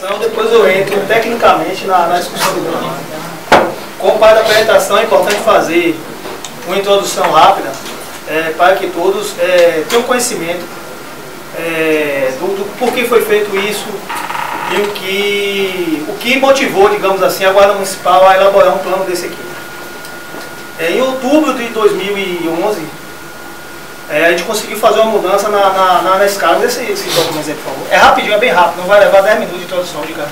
apresentação, depois eu entro tecnicamente na, na discussão do plano. Como parte da apresentação é importante fazer uma introdução rápida é, para que todos é, tenham conhecimento é, do, do porquê foi feito isso e o que, o que motivou, digamos assim, a Guarda Municipal a elaborar um plano desse aqui. É, em outubro de 2011, é, a gente conseguiu fazer uma mudança na, na, na, na escala. Desse esse documento aí, por favor. É rapidinho, é bem rápido, não vai levar 10 minutos de introdução de cara.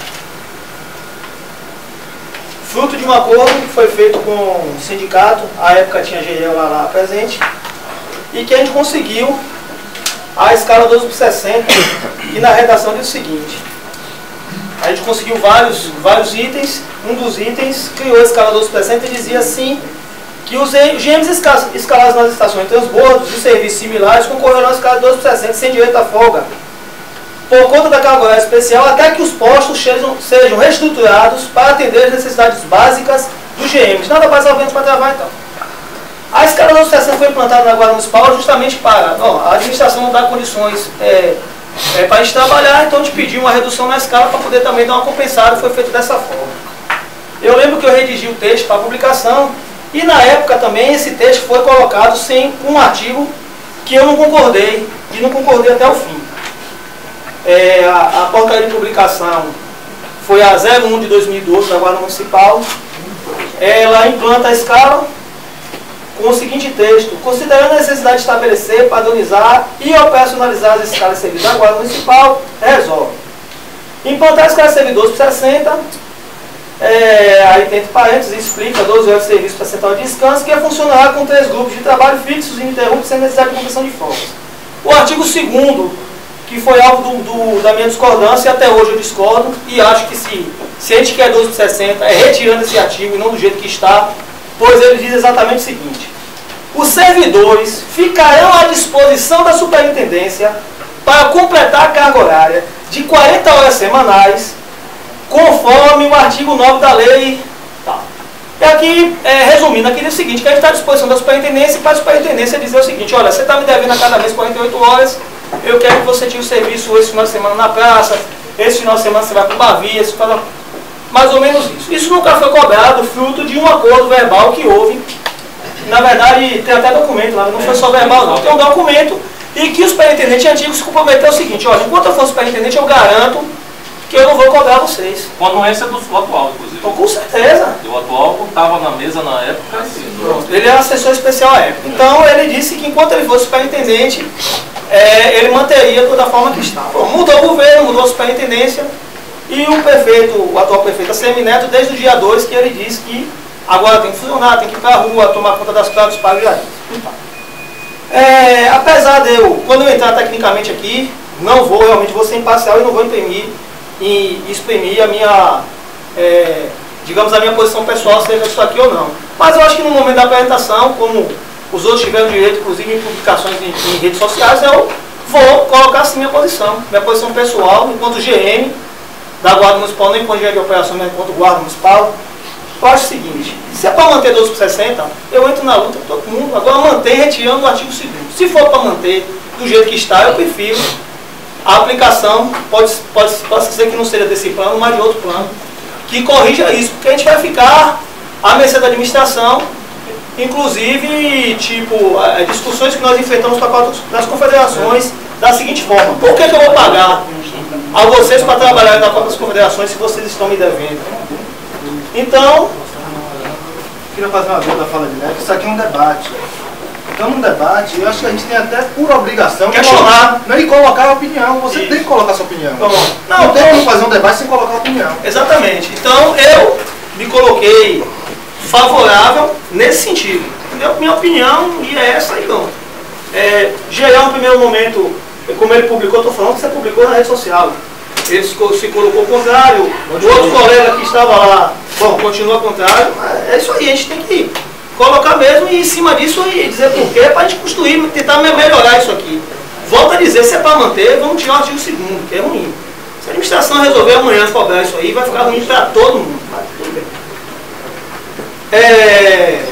Fruto de um acordo que foi feito com o sindicato, a época tinha GEL lá, lá presente, e que a gente conseguiu a escala 12 por 60, e na redação diz o seguinte, a gente conseguiu vários, vários itens, um dos itens criou a escala 12 por 60 e dizia assim, que os GMs escalados nas estações de transbordo de serviços similares concorrerão à escala 12 por 60 sem direito à folga, por conta da carga horária especial, até que os postos sejam, reestruturados para atender as necessidades básicas dos GMs. Nada mais ao vento para travar então. A escala 12 por 60 foi implantada na Guarda Municipal justamente para, ó, a administração não dá condições é, é, para a gente trabalhar, então a gente pediu uma redução na escala para poder também dar uma compensada, foi feito dessa forma. Eu lembro que eu redigi o texto para publicação, e na época também esse texto foi colocado sem um artigo que eu não concordei, e não concordei até o fim. É, a, a portaria de publicação foi a 01 de 2012 da Guarda Municipal. Ela implanta a escala com o seguinte texto, considerando a necessidade de estabelecer, padronizar e operacionalizar as escalas de serviço da Guarda Municipal, resolve. Implantar a escala de servidores por 60, é, aí tem entre parênteses, explica 12 horas de serviço para central de descanso, que é funcionar com três grupos de trabalho fixos e ininterruptos sem necessidade de compensação de folgas. O artigo 2 que foi alvo do, do, da minha discordância, e até hoje eu discordo, e acho que se, se a gente quer 12 por 60, é retirando esse artigo e não do jeito que está, pois ele diz exatamente o seguinte, os servidores ficarão à disposição da superintendência para completar a carga horária de 40 horas semanais artigo 9 da lei. Tá. E aqui, é, resumindo, aqui diz o seguinte, que a gente está à disposição da superintendência e para a superintendência dizer o seguinte, olha, você está me devendo a cada mês 48 horas, eu quero que você tire o serviço esse final de semana na praça, esse final de semana você vai para o Bavia, esse final... mais ou menos isso. Isso nunca foi cobrado, fruto de um acordo verbal que houve. Na verdade, tem até documento lá, não foi só verbal não, tem um documento e que o superintendente antigo se comprometeu o seguinte, olha, enquanto eu for superintendente, eu garanto que eu não vou cobrar vocês. Com anuência do atual, inclusive. Então, com certeza. O atual estava na mesa na época. Pronto. Ele é assessor especial à época. Então, ele disse que enquanto ele fosse superintendente, é, ele manteria toda a forma que estava. Bom, mudou o governo, mudou a superintendência, e o prefeito, o atual prefeito Semineto, desde o dia 2, que ele disse que agora tem que funcionar, tem que ir para a rua, tomar conta das pragas, pagos e é, Apesar de eu, quando eu entrar tecnicamente aqui, não vou, realmente vou ser imparcial e não vou imprimir e exprimir a minha, é, digamos, a minha posição pessoal, seja isso aqui ou não. Mas eu acho que no momento da apresentação, como os outros tiveram direito, inclusive em publicações em, em redes sociais, eu vou colocar assim minha posição, minha posição pessoal, enquanto GM da Guarda Municipal, nem enquanto engenheiro de operação, nem enquanto Guarda Municipal. Eu acho o seguinte, se é para manter 12 por 60, eu entro na luta com todo mundo. Agora manter retirando o artigo 2 Se for para manter do jeito que está, eu prefiro a aplicação pode, pode, pode ser que não seja desse plano, mas de outro plano, que corrija isso, porque a gente vai ficar à mercê da administração, inclusive, tipo, discussões que nós enfrentamos das confederações da seguinte forma, por que, que eu vou pagar a vocês para trabalhar na das Confederações se vocês estão me devendo? Então... Queria fazer uma vez da fala de isso aqui é um debate estamos num debate, eu acho que a gente tem até por obrigação questionar, não, e colocar a opinião. Você Isso. tem que colocar a sua opinião. Bom, não, não tem como fazer um debate sem colocar a opinião. Exatamente. Então eu me coloquei favorável nesse sentido. Entendeu? Minha opinião e é essa aí não. É, geral, no primeiro momento, como ele publicou, estou falando que você publicou na rede social. Ele se colocou contrário, o outro colega que estava lá, bom, continua contrário. É isso aí, a gente tem que colocar mesmo e em cima disso e dizer por quê, para a gente construir, tentar melhorar isso aqui. Volto a dizer, se é para manter, vamos tirar o artigo segundo, que é ruim. Se a administração resolver amanhã cobrar isso aí, vai ficar ruim para todo mundo. É,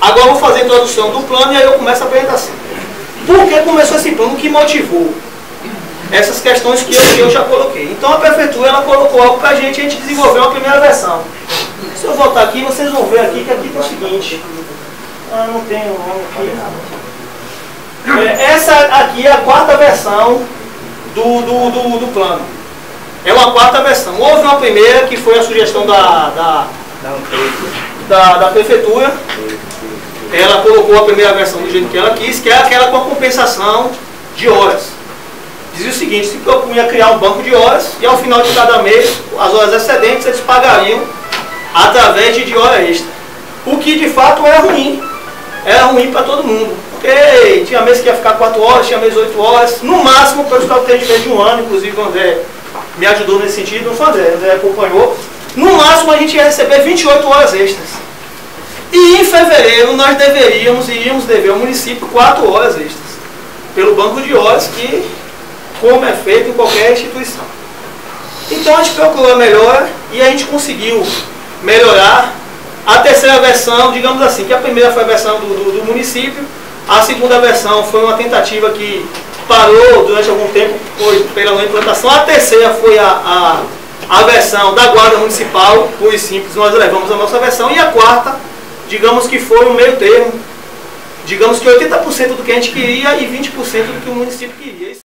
agora vou fazer a introdução do plano e aí eu começo a apresentação. Por que começou esse plano? O que motivou? essas questões que eu, que eu já coloquei. Então a prefeitura ela colocou algo para a gente, a gente desenvolveu uma primeira versão. Se eu voltar aqui, vocês vão ver aqui que aqui tem o seguinte. Ah, não tem o nome aqui. É, essa aqui é a quarta versão do, do, do, do plano. É uma quarta versão. Houve uma primeira que foi a sugestão da, da, da, da prefeitura. Ela colocou a primeira versão do jeito que ela quis, que é aquela com a compensação de horas. Dizia o seguinte, se ia criar um banco de horas e ao final de cada mês, as horas excedentes eles pagariam através de, hora extra. O que de fato é ruim. Era ruim para todo mundo. Porque tinha mês que ia ficar 4 horas, tinha mês 8 horas. No máximo, para o atendimento de um ano, inclusive o André me ajudou nesse sentido, não foi André, André acompanhou. No máximo a gente ia receber 28 horas extras. E em fevereiro nós deveríamos, iríamos dever ao município 4 horas extras. Pelo banco de horas que, como é feito em qualquer instituição. Então a gente procurou a melhora e a gente conseguiu melhorar. A terceira versão, digamos assim, que a primeira foi a versão do, do, do município, a segunda versão foi uma tentativa que parou durante algum tempo foi pela não implantação, a terceira foi a, a, a versão da Guarda Municipal, e simples, nós levamos a nossa versão, e a quarta, digamos que foi um meio termo, digamos que 80% do que a gente queria e 20% do que o município queria.